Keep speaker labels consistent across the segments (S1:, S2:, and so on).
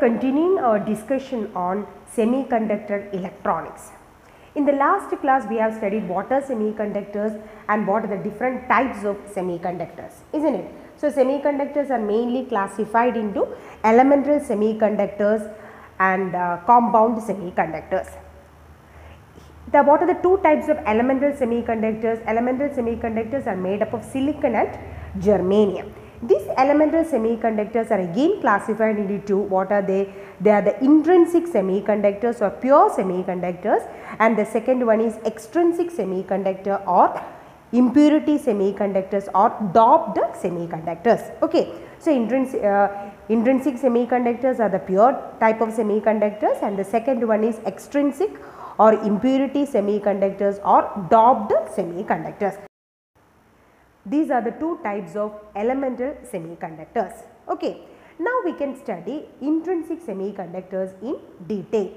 S1: Continuing our discussion on semiconductor electronics. In the last class we have studied what are semiconductors and what are the different types of semiconductors, isn't it? So semiconductors are mainly classified into elemental semiconductors and uh, compound semiconductors. The, what are the two types of elemental semiconductors? Elemental semiconductors are made up of silicon and germanium. These elemental semiconductors are again classified into. What are they? They are the intrinsic semiconductors or pure semiconductors and the second one is extrinsic semiconductor or impurity semiconductors or doped semiconductors. Okay. So, intrinsic, uh, intrinsic semiconductors are the pure type of semiconductors and the second one is extrinsic or impurity semiconductors or doped semiconductors. These are the two types of elemental semiconductors. Okay. Now we can study intrinsic semiconductors in detail.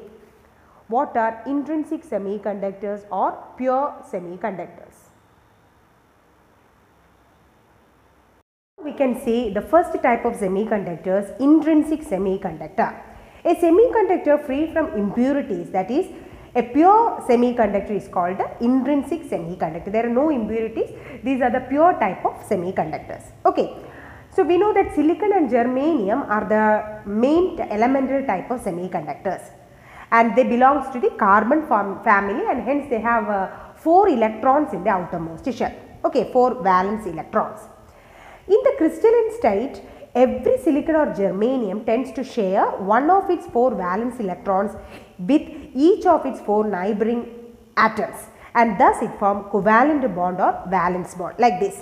S1: What are intrinsic semiconductors or pure semiconductors? We can say the first type of semiconductors intrinsic semiconductor. A semiconductor free from impurities that is a pure semiconductor is called the intrinsic semiconductor. There are no impurities. These are the pure type of semiconductors. Okay. So, we know that silicon and germanium are the main elemental type of semiconductors and they belongs to the carbon family and hence they have uh, 4 electrons in the outermost shell. Okay, 4 valence electrons. In the crystalline state, every silicon or germanium tends to share one of its 4 valence electrons with each of its 4 neighboring atoms and thus it form covalent bond or valence bond like this.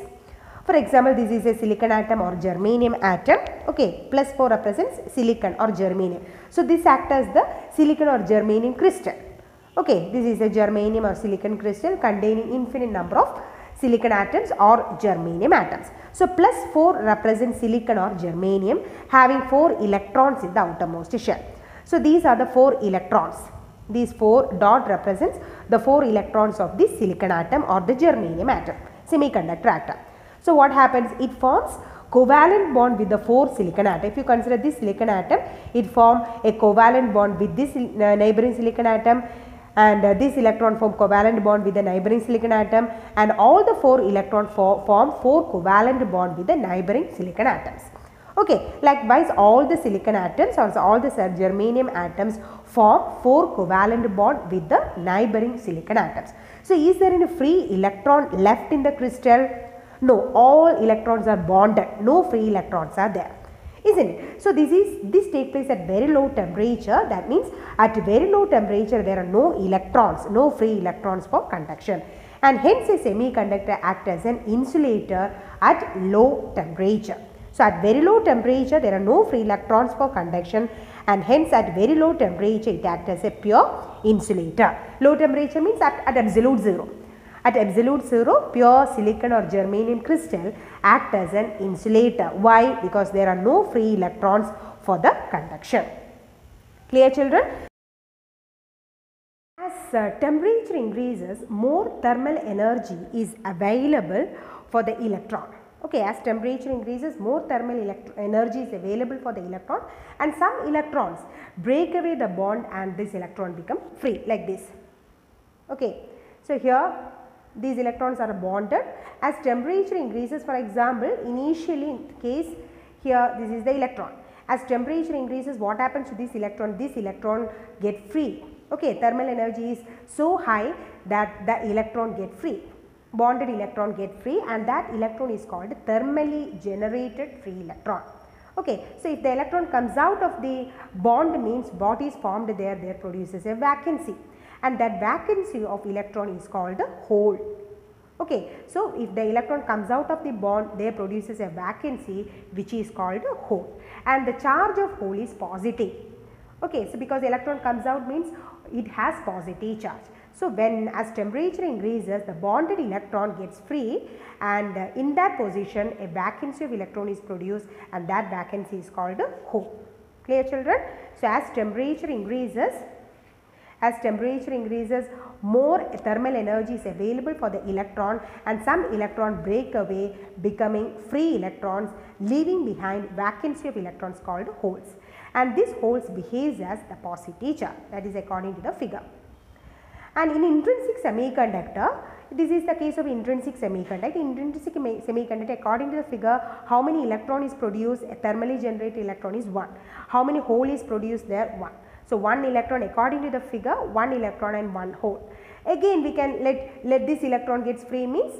S1: For example, this is a silicon atom or germanium atom, okay, plus 4 represents silicon or germanium. So, this acts as the silicon or germanium crystal, okay, this is a germanium or silicon crystal containing infinite number of silicon atoms or germanium atoms. So, plus 4 represents silicon or germanium having 4 electrons in the outermost shell. So, these are the 4 electrons. These 4 dot represents the 4 electrons of the silicon atom or the germanium atom, semiconductor atom. So, what happens? It forms covalent bond with the 4 silicon atom. If you consider this silicon atom, it form a covalent bond with this uh, neighboring silicon atom and uh, this electron form covalent bond with the neighboring silicon atom and all the 4 electron for, form 4 covalent bond with the neighboring silicon atoms. Okay, likewise all the silicon atoms or all the germanium atoms form 4 covalent bond with the neighboring silicon atoms. So, is there any free electron left in the crystal? No, all electrons are bonded, no free electrons are there isn't it? So, this is this take place at very low temperature that means at very low temperature there are no electrons, no free electrons for conduction and hence a semiconductor act as an insulator at low temperature. So, at very low temperature there are no free electrons for conduction and hence at very low temperature it acts as a pure insulator. Low temperature means at, at absolute zero. At absolute zero, pure silicon or germanium crystal act as an insulator. Why? Because there are no free electrons for the conduction. Clear children? As uh, temperature increases, more thermal energy is available for the electron. Okay, as temperature increases, more thermal energy is available for the electron and some electrons break away the bond and this electron become free like this. Okay, so here these electrons are bonded. As temperature increases for example initially in case here this is the electron. As temperature increases what happens to this electron? This electron get free. Okay thermal energy is so high that the electron get free. Bonded electron get free and that electron is called thermally generated free electron. Okay so if the electron comes out of the bond means what is formed there there produces a vacancy and that vacancy of electron is called the hole. Okay. So, if the electron comes out of the bond there produces a vacancy which is called a hole and the charge of hole is positive. Okay. So, because electron comes out means it has positive charge. So, when as temperature increases the bonded electron gets free and uh, in that position a vacancy of electron is produced and that vacancy is called a hole. Clear children? So, as temperature increases as temperature increases more thermal energy is available for the electron and some electron break away becoming free electrons leaving behind vacancy of electrons called holes and this holes behaves as the positive charge that is according to the figure. And in intrinsic semiconductor, this is the case of intrinsic semiconductor. Intrinsic semiconductor, according to the figure, how many electron is produced? A thermally generated electron is 1. How many hole is produced there? 1. So, 1 electron according to the figure, 1 electron and 1 hole. Again, we can let, let this electron gets free means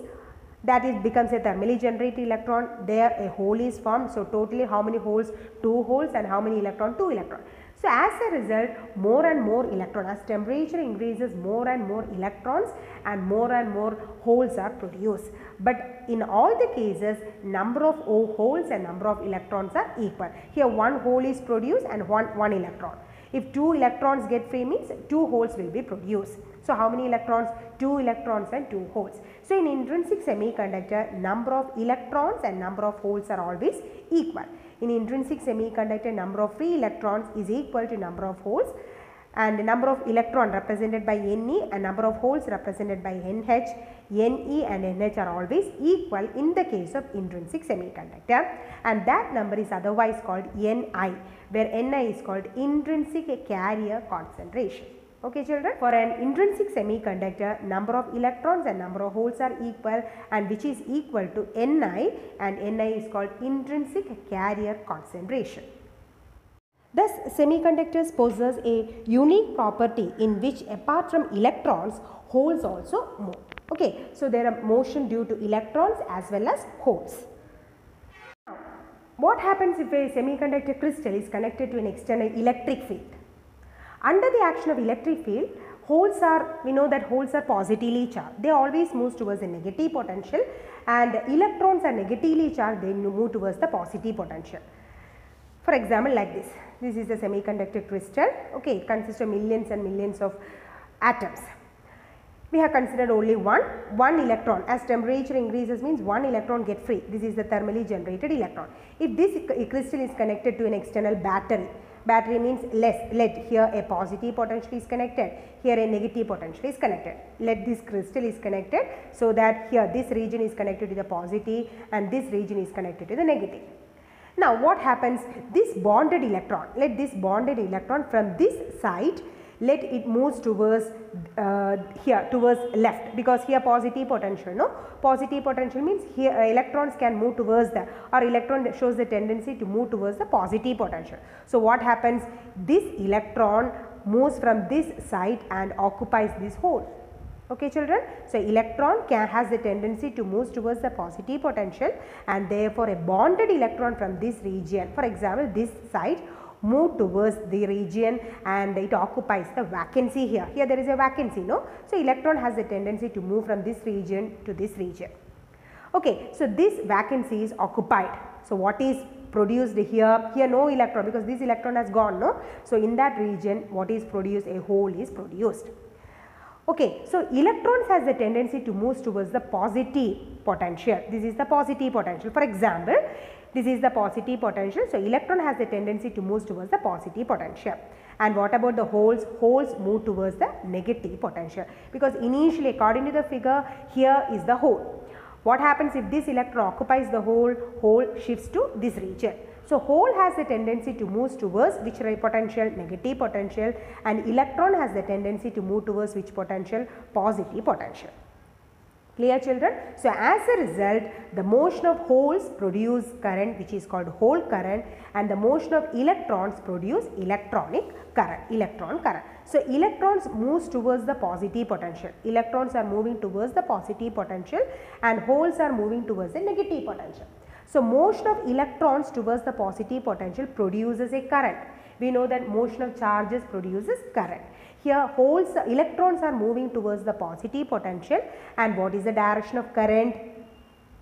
S1: that it becomes a thermally generated electron. There a hole is formed. So totally how many holes? Two holes and how many electron? Two electron. So as a result more and more electron as temperature increases more and more electrons and more and more holes are produced. But in all the cases number of holes and number of electrons are equal. Here one hole is produced and one one electron if two electrons get free means two holes will be produced so how many electrons? 2 electrons and 2 holes. So in intrinsic semiconductor number of electrons and number of holes are always equal. In intrinsic semiconductor number of free electrons is equal to number of holes and the number of electron represented by Ne and number of holes represented by NH, Ne and NH are always equal in the case of intrinsic semiconductor and that number is otherwise called Ni where Ni is called intrinsic carrier concentration. Okay children, for an intrinsic semiconductor, number of electrons and number of holes are equal and which is equal to Ni and Ni is called intrinsic carrier concentration. Thus, semiconductors possess a unique property in which apart from electrons, holes also move. Okay, so there are motion due to electrons as well as holes. What happens if a semiconductor crystal is connected to an external electric field? Under the action of electric field, holes are, we know that holes are positively charged. They always move towards a negative potential and electrons are negatively charged, they move towards the positive potential. For example, like this. This is a semiconductor crystal. Okay, it consists of millions and millions of atoms. We have considered only one, one electron. As temperature increases means one electron get free. This is the thermally generated electron. If this crystal is connected to an external battery, Battery means less lead. Here a positive potential is connected. Here a negative potential is connected. Let this crystal is connected so that here this region is connected to the positive and this region is connected to the negative. Now what happens? This bonded electron, let this bonded electron from this side let it moves towards uh, here towards left because here positive potential no? Positive potential means here uh, electrons can move towards the or electron shows the tendency to move towards the positive potential. So what happens? This electron moves from this side and occupies this hole. Okay children? So electron can has the tendency to move towards the positive potential and therefore a bonded electron from this region for example this side move towards the region and it occupies the vacancy here. Here there is a vacancy, no? So, electron has a tendency to move from this region to this region. Okay, so this vacancy is occupied. So, what is produced here? Here no electron because this electron has gone, no? So, in that region what is produced? A hole is produced. Okay, so electrons has a tendency to move towards the positive potential. This is the positive potential. For example, this is the positive potential. So, electron has the tendency to move towards the positive potential. And what about the holes? Holes move towards the negative potential because initially according to the figure here is the hole. What happens if this electron occupies the hole? Hole shifts to this region. So, hole has a tendency to move towards which potential? Negative potential and electron has the tendency to move towards which potential? Positive potential. Clear children? So, as a result the motion of holes produce current which is called hole current and the motion of electrons produce electronic current, electron current. So, electrons moves towards the positive potential, electrons are moving towards the positive potential and holes are moving towards the negative potential. So, motion of electrons towards the positive potential produces a current. We know that motion of charges produces current. Here holes, electrons are moving towards the positive potential and what is the direction of current?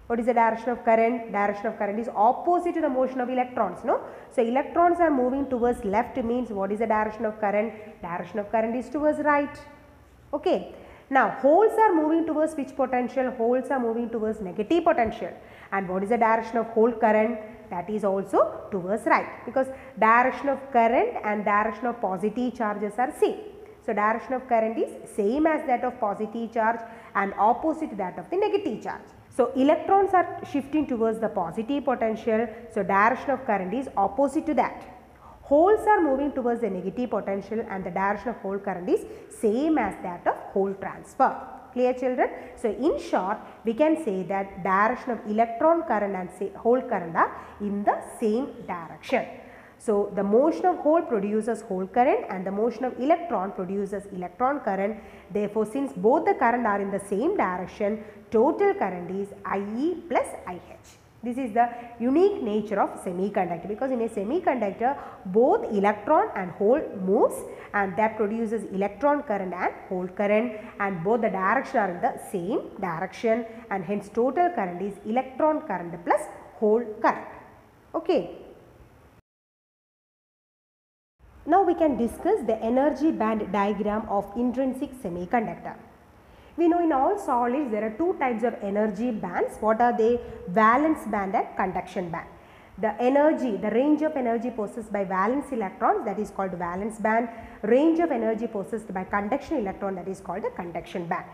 S1: What is the direction of current? Direction of current is opposite to the motion of electrons, no? So, electrons are moving towards left means what is the direction of current? Direction of current is towards right. Okay. Now, holes are moving towards which potential? Holes are moving towards negative potential. And what is the direction of hole current? That is also towards right because direction of current and direction of positive charges are same. So, direction of current is same as that of positive charge and opposite to that of the negative charge. So electrons are shifting towards the positive potential. So direction of current is opposite to that. Holes are moving towards the negative potential and the direction of hole current is same as that of hole transfer. Clear children? So in short, we can say that direction of electron current and hole current are in the same direction. So the motion of hole produces hole current and the motion of electron produces electron current. Therefore, since both the current are in the same direction, total current is IE plus IH. This is the unique nature of semiconductor because in a semiconductor both electron and hole moves and that produces electron current and hole current and both the direction are in the same direction and hence total current is electron current plus hole current. Okay. Now we can discuss the energy band diagram of intrinsic semiconductor. We know in all solids there are two types of energy bands. What are they? Valence band and conduction band. The energy, the range of energy possessed by valence electrons that is called valence band. Range of energy possessed by conduction electron that is called the conduction band.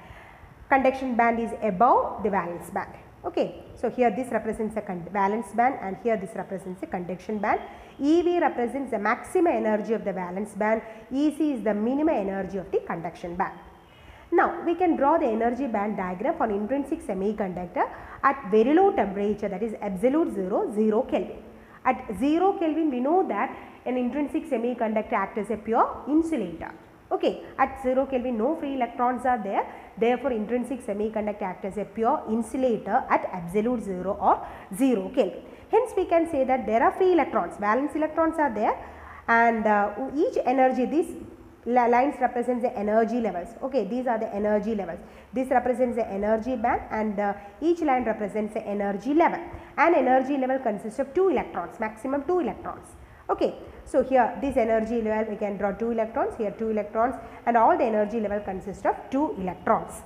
S1: Conduction band is above the valence band. Okay, so here this represents a valence band and here this represents a conduction band. EV represents the maximum energy of the valence band, EC is the minimum energy of the conduction band. Now, we can draw the energy band diagram for intrinsic semiconductor at very low temperature that is absolute 0, 0 Kelvin. At 0 Kelvin we know that an intrinsic semiconductor acts as a pure insulator. Okay, at 0 Kelvin no free electrons are there. Therefore intrinsic semiconductor acts as a pure insulator at absolute 0 or 0 Kelvin. Hence we can say that there are free electrons, valence electrons are there. And uh, each energy this lines represents the energy levels. Okay these are the energy levels. This represents the energy band and uh, each line represents the energy level. An energy level consists of two electrons maximum two electrons okay so here this energy level we can draw two electrons here two electrons and all the energy level consists of two electrons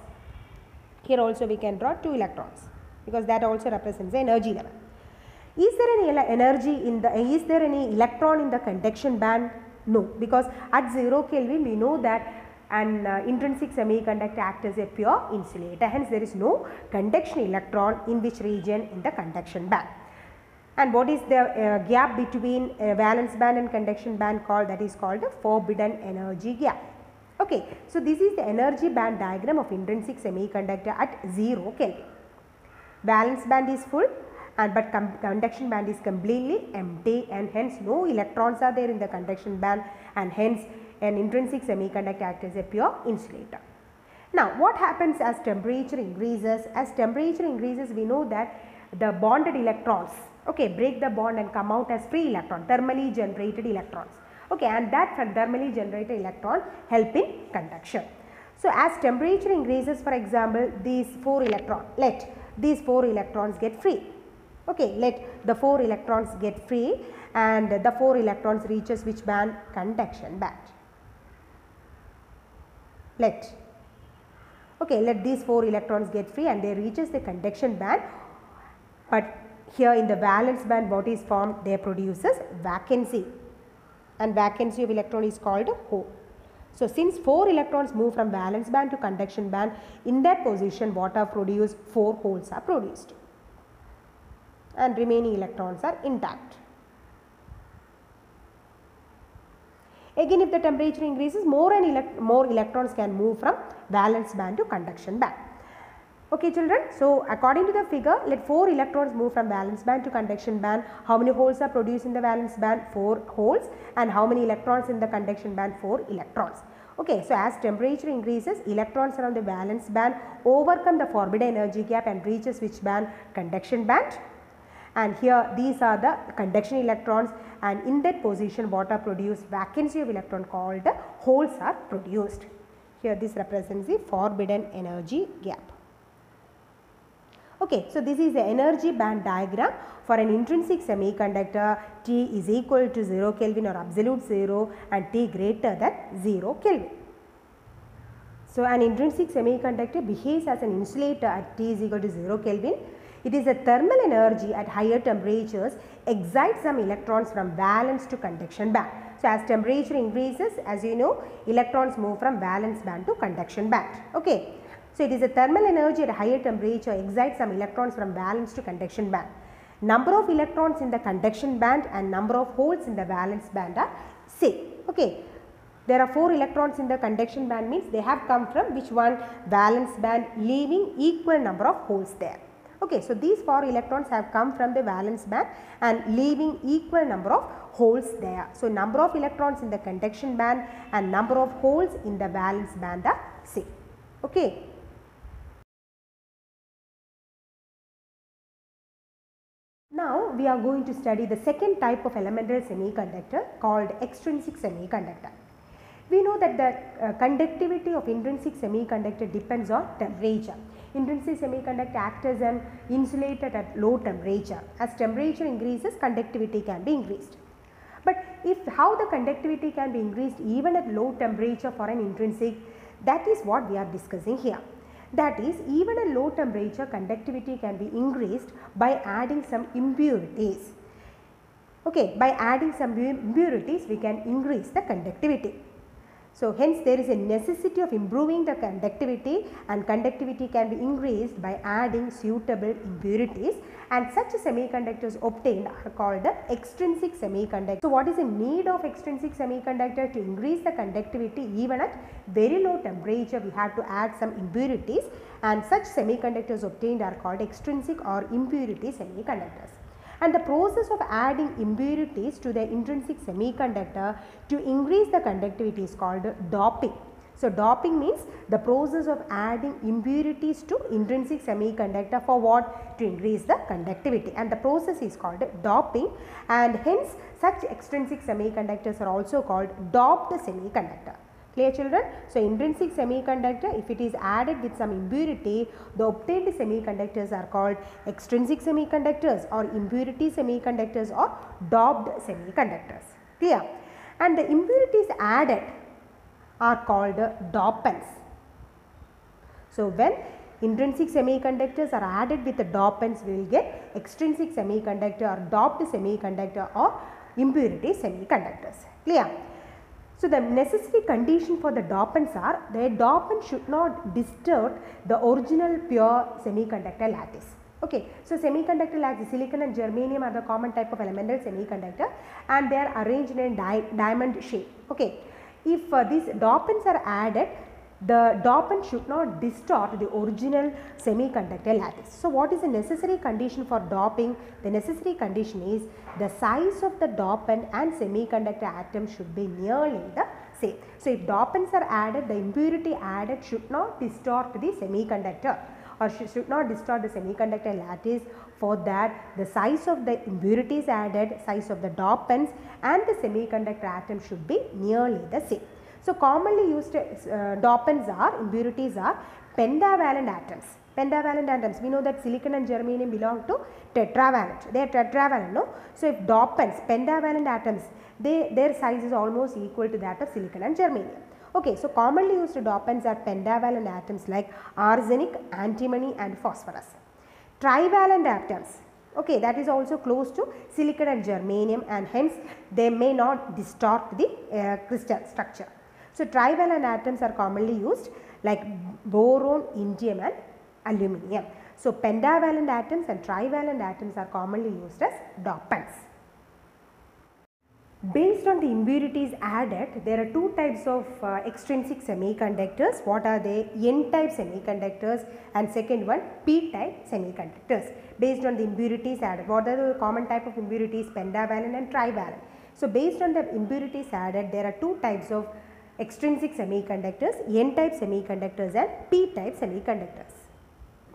S1: here also we can draw two electrons because that also represents the energy level is there any energy in the is there any electron in the conduction band no, because at 0 Kelvin we know that an uh, intrinsic semiconductor acts as a pure insulator. Hence, there is no conduction electron in which region in the conduction band. And what is the uh, gap between uh, valence band and conduction band called? That is called the forbidden energy gap. Okay, so this is the energy band diagram of intrinsic semiconductor at 0 Kelvin. Valence band is full and but conduction band is completely empty and hence no electrons are there in the conduction band and hence an intrinsic semiconductor acts as a pure insulator. Now what happens as temperature increases? As temperature increases we know that the bonded electrons okay break the bond and come out as free electron thermally generated electrons okay and that thermally generated electron help in conduction. So as temperature increases for example these 4 electron let these 4 electrons get free Okay, let the 4 electrons get free and the 4 electrons reaches which band? Conduction band. Let. Okay, let these 4 electrons get free and they reaches the conduction band. But here in the valence band what is formed? there produces vacancy and vacancy of electron is called hole. So, since 4 electrons move from valence band to conduction band, in that position what are produced? 4 holes are produced and remaining electrons are intact. Again if the temperature increases more and elect more electrons can move from valence band to conduction band. Okay children, so according to the figure let 4 electrons move from valence band to conduction band. How many holes are produced in the valence band? 4 holes and how many electrons in the conduction band? 4 electrons. Okay, so as temperature increases, electrons around the valence band overcome the forbidden energy gap and reaches which band? Conduction band and here these are the conduction electrons and in that position what are produced vacancy of electron called holes are produced. Here this represents the forbidden energy gap. Okay, so this is the energy band diagram for an intrinsic semiconductor T is equal to 0 Kelvin or absolute 0 and T greater than 0 Kelvin. So, an intrinsic semiconductor behaves as an insulator at T is equal to 0 Kelvin it is a thermal energy at higher temperatures excites some electrons from valence to conduction band. So as temperature increases, as you know, electrons move from valence band to conduction band. Okay. So it is a thermal energy at higher temperature excites some electrons from valence to conduction band. Number of electrons in the conduction band and number of holes in the valence band are same. Okay. There are 4 electrons in the conduction band means they have come from which one valence band leaving equal number of holes there. Okay, so these 4 electrons have come from the valence band and leaving equal number of holes there. So number of electrons in the conduction band and number of holes in the valence band are same. Okay. Now we are going to study the second type of elemental semiconductor called extrinsic semiconductor. We know that the uh, conductivity of intrinsic semiconductor depends on temperature. Intrinsic semiconductor acts as an insulator at low temperature. As temperature increases, conductivity can be increased. But if how the conductivity can be increased even at low temperature for an intrinsic, that is what we are discussing here. That is, even at low temperature, conductivity can be increased by adding some impurities. Okay, by adding some impurities, we can increase the conductivity. So, hence there is a necessity of improving the conductivity and conductivity can be increased by adding suitable impurities and such semiconductors obtained are called the extrinsic semiconductor. So, what is the need of extrinsic semiconductor to increase the conductivity even at very low temperature we have to add some impurities and such semiconductors obtained are called extrinsic or impurity semiconductors and the process of adding impurities to the intrinsic semiconductor to increase the conductivity is called doping. So, doping means the process of adding impurities to intrinsic semiconductor for what? To increase the conductivity and the process is called doping and hence such extrinsic semiconductors are also called doped semiconductor. Clear children? So, intrinsic semiconductor if it is added with some impurity the obtained semiconductors are called extrinsic semiconductors or impurity semiconductors or doped semiconductors. Clear? And the impurities added are called dopants. So, when intrinsic semiconductors are added with the dopants we will get extrinsic semiconductor or doped semiconductor or impurity semiconductors. Clear? So, the necessary condition for the dopants are the dopant should not disturb the original pure semiconductor lattice. Okay, so semiconductor lattice silicon and germanium are the common type of elemental semiconductor and they are arranged in a di diamond shape. Okay, if uh, these dopants are added the dopant should not distort the original semiconductor lattice. So, what is the necessary condition for doping? The necessary condition is the size of the dopant and semiconductor atom should be nearly the same. So, if dopants are added, the impurity added should not distort the semiconductor or should not distort the semiconductor lattice. For that, the size of the impurities added, size of the dopants and the semiconductor atom should be nearly the same. So, commonly used uh, dopants are, impurities are pentavalent atoms. Pentavalent atoms, we know that silicon and germanium belong to tetravalent. They are tetravalent, no? So, if dopants, pentavalent atoms, they, their size is almost equal to that of silicon and germanium. Okay, so commonly used dopants are pentavalent atoms like arsenic, antimony and phosphorus. Trivalent atoms, okay, that is also close to silicon and germanium and hence they may not distort the uh, crystal structure. So, trivalent atoms are commonly used like boron, indium and aluminium. So, pentavalent atoms and trivalent atoms are commonly used as dopants. Based on the impurities added, there are two types of uh, extrinsic semiconductors. What are they? N-type semiconductors and second one P-type semiconductors. Based on the impurities added, what are the common type of impurities? Pentavalent and trivalent. So, based on the impurities added, there are two types of extrinsic semiconductors, N-type semiconductors and P-type semiconductors.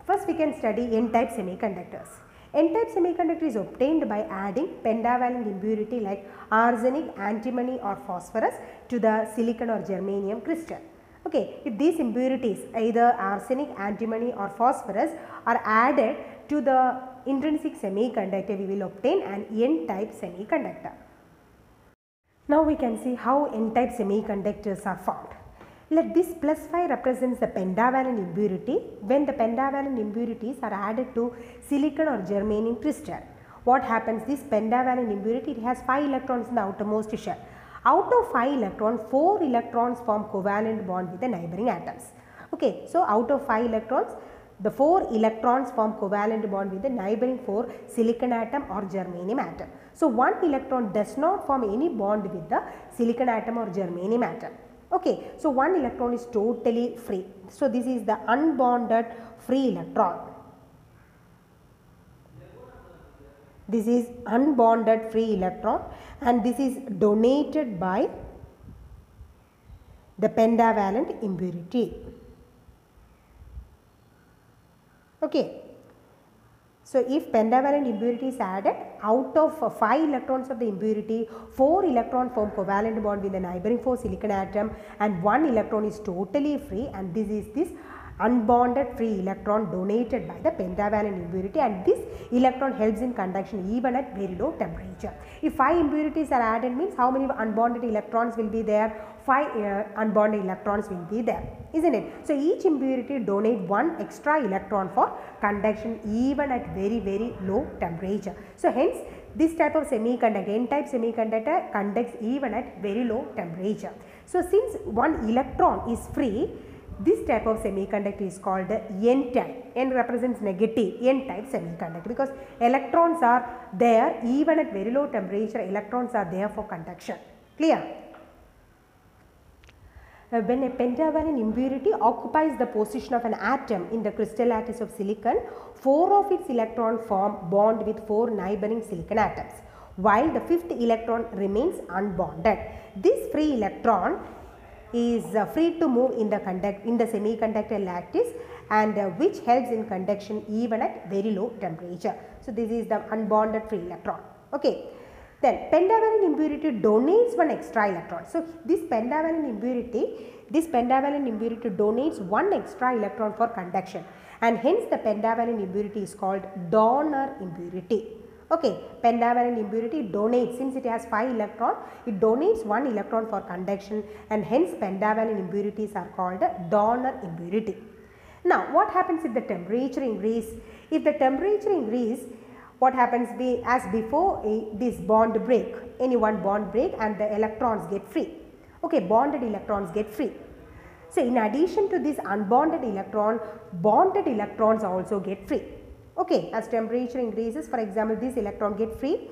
S1: First we can study N-type semiconductors. N-type semiconductor is obtained by adding pentavalent impurity like arsenic, antimony or phosphorus to the silicon or germanium crystal. Okay, if these impurities either arsenic, antimony or phosphorus are added to the intrinsic semiconductor, we will obtain an N-type semiconductor. Now we can see how N-type semiconductors are formed. Let this plus 5 represents the pentavalent impurity when the pentavalent impurities are added to silicon or germanium crystal. What happens? This pentavalent impurity it has 5 electrons in the outermost shell. Out of 5 electrons, 4 electrons form covalent bond with the neighboring atoms. Okay, so out of 5 electrons, the 4 electrons form covalent bond with the neighboring 4 silicon atom or germanium atom. So, one electron does not form any bond with the silicon atom or germanium atom. Okay, so one electron is totally free. So, this is the unbonded free electron. This is unbonded free electron and this is donated by the pentavalent impurity. Okay. So, if pentavalent impurity is added, out of uh, 5 electrons of the impurity, 4 electron form covalent bond with the neighboring 4 silicon atom and 1 electron is totally free and this is this unbonded free electron donated by the pentavalent impurity and this electron helps in conduction even at very low temperature. If 5 impurities are added means how many unbonded electrons will be there? 5 uh, unbonded electrons will be there isn't it? So, each impurity donate one extra electron for conduction even at very very low temperature. So, hence this type of semiconductor n-type semiconductor conducts even at very low temperature. So, since one electron is free this type of semiconductor is called n-type. n represents negative n-type semiconductor because electrons are there even at very low temperature electrons are there for conduction. Clear? Uh, when a pentavalent impurity occupies the position of an atom in the crystal lattice of silicon, four of its electrons form bond with four neighboring silicon atoms, while the fifth electron remains unbonded. This free electron is uh, free to move in the conduct in the semiconductor lattice and uh, which helps in conduction even at very low temperature. So, this is the unbonded free electron. Okay. Then pentavalent impurity donates one extra electron. So, this pentavalent impurity, this pentavalent impurity donates one extra electron for conduction and hence the pentavalent impurity is called donor impurity. Okay, pentavalent impurity donates since it has 5 electron, it donates 1 electron for conduction and hence pentavalent impurities are called donor impurity. Now, what happens if the temperature increase? If the temperature increase, what happens be as before a, this bond break, any one bond break and the electrons get free. Okay, bonded electrons get free. So, in addition to this unbonded electron, bonded electrons also get free. Okay, as temperature increases, for example, this electron get free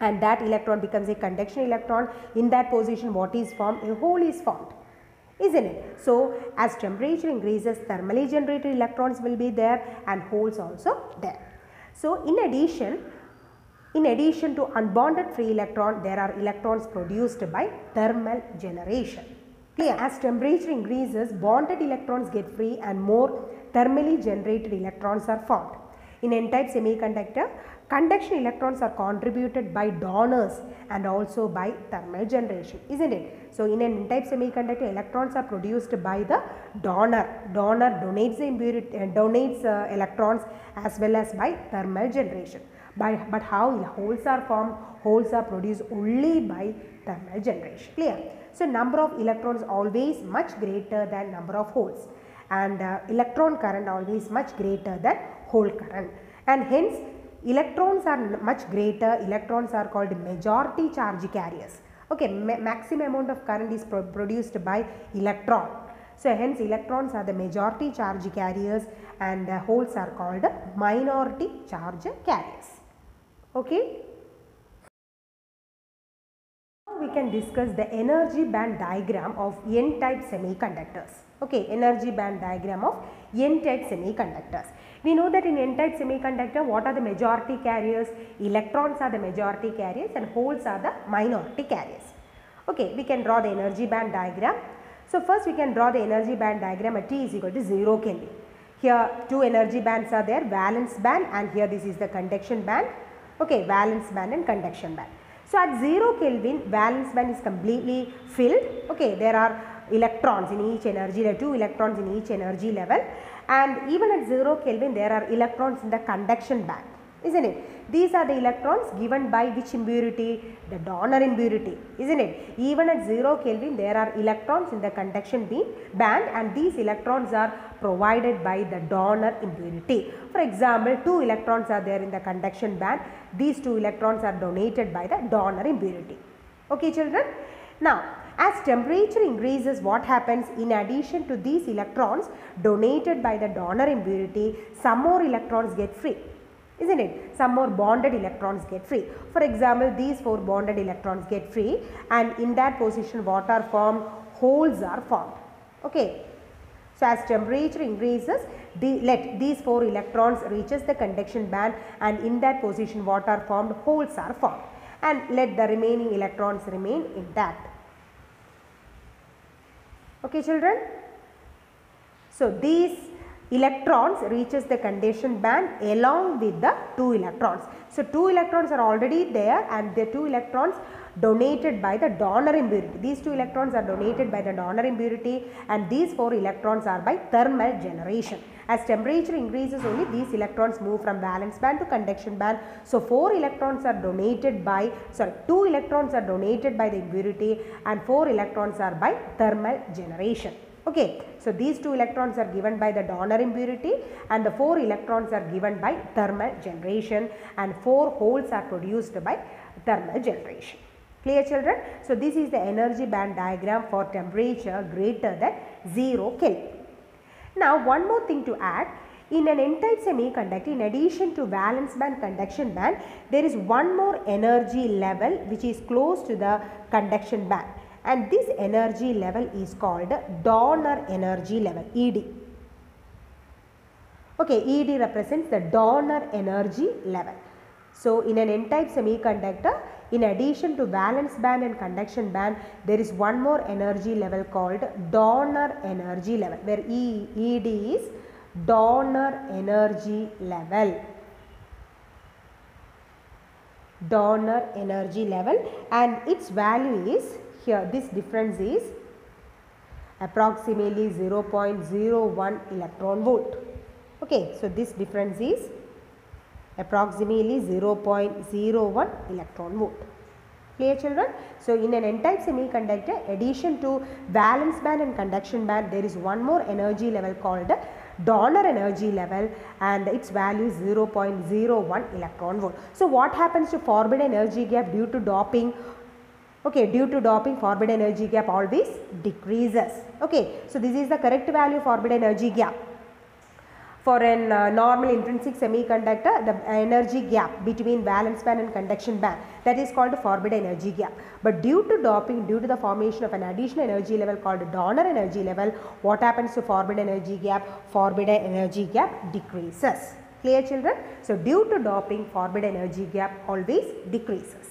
S1: and that electron becomes a conduction electron. In that position, what is formed? A hole is formed isn't it? So, as temperature increases thermally generated electrons will be there and holes also there. So, in addition in addition to unbonded free electron there are electrons produced by thermal generation. Clear? As temperature increases bonded electrons get free and more thermally generated electrons are formed. In n-type semiconductor conduction electrons are contributed by donors and also by thermal generation isn't it. So, in an n-type semiconductor electrons are produced by the donor, donor donates the impurity, uh, donates uh, electrons as well as by thermal generation. By, but how holes are formed? Holes are produced only by thermal generation clear. So, number of electrons always much greater than number of holes and uh, electron current always much greater than hole current and hence electrons are much greater. Electrons are called majority charge carriers. Okay ma maximum amount of current is pro produced by electron. So hence electrons are the majority charge carriers and uh, holes are called minority charge carriers. Okay? Now we can discuss the energy band diagram of n-type semiconductors. Okay, energy band diagram of n-type semiconductors. We know that in n-type semiconductor, what are the majority carriers? Electrons are the majority carriers and holes are the minority carriers. Okay, we can draw the energy band diagram. So, first we can draw the energy band diagram at T is equal to 0 Kelvin. Here two energy bands are there, valence band and here this is the conduction band. Okay, valence band and conduction band. So, at 0 Kelvin valence band is completely filled. Okay, there are electrons in each energy level, 2 electrons in each energy level and even at 0 Kelvin there are electrons in the conduction band isn't it? These are the electrons given by which impurity? The donor impurity isn't it? Even at 0 Kelvin there are electrons in the conduction band and these electrons are provided by the donor impurity. For example, 2 electrons are there in the conduction band. These 2 electrons are donated by the donor impurity. Okay children. Now as temperature increases what happens? In addition to these electrons donated by the donor impurity some more electrons get free isn't it? Some more bonded electrons get free. For example these four bonded electrons get free and in that position what are formed? Holes are formed okay? So as temperature increases the, let these four electrons reaches the conduction band and in that position what are formed? Holes are formed and let the remaining electrons remain intact okay children? So these electrons reaches the conduction band along with the two electrons. So two electrons are already there and the two electrons donated by the donor impurity. These two electrons are donated by the donor impurity and these four electrons are by thermal generation. As temperature increases only these electrons move from valence band to conduction band. So four electrons are donated by sorry two electrons are donated by the impurity and four electrons are by thermal generation. Okay. So these two electrons are given by the donor impurity and the four electrons are given by thermal generation and four holes are produced by thermal generation clear children so this is the energy band diagram for temperature greater than 0 kelvin now one more thing to add in an n-type semiconductor in addition to valence band conduction band there is one more energy level which is close to the conduction band and this energy level is called donor energy level ED. Okay, ED represents the donor energy level. So, in an n-type semiconductor, in addition to valence band and conduction band, there is one more energy level called donor energy level, where e, ED is donor energy level. Donor energy level and its value is here this difference is approximately 0.01 electron volt. Okay, so this difference is approximately 0.01 electron volt. Clear children? So, in an n-type semiconductor addition to valence band and conduction band there is one more energy level called donor energy level and its value is 0.01 electron volt. So, what happens to forbidden energy gap due to doping okay due to doping forbidden energy gap always decreases okay so this is the correct value forbidden energy gap for an uh, normal intrinsic semiconductor the energy gap between valence band and conduction band that is called forbidden energy gap. But due to doping due to the formation of an additional energy level called donor energy level what happens to forbidden energy gap? Forbidden energy gap decreases. Clear children? So due to doping forbidden energy gap always decreases